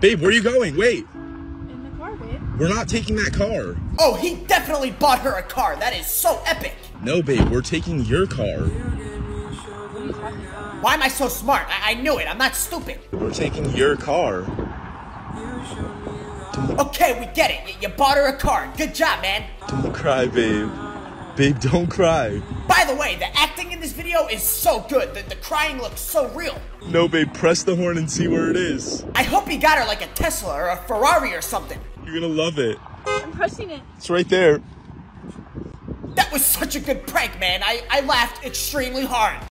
Babe, where are you going? Wait. In the car, babe. We're not taking that car. Oh, he definitely bought her a car. That is so epic. No, babe, we're taking your car. What are you talking about? Why am I so smart? I, I knew it. I'm not stupid. We're taking your car. Okay, we get it. You, you bought her a car. Good job, man. Don't cry, babe. Babe, don't cry. By the way, the acting in this video is so good. The, the crying looks so real. No, babe, press the horn and see where it is. I hope he got her like a Tesla or a Ferrari or something. You're gonna love it. I'm pressing it. It's right there. That was such a good prank, man. I, I laughed extremely hard.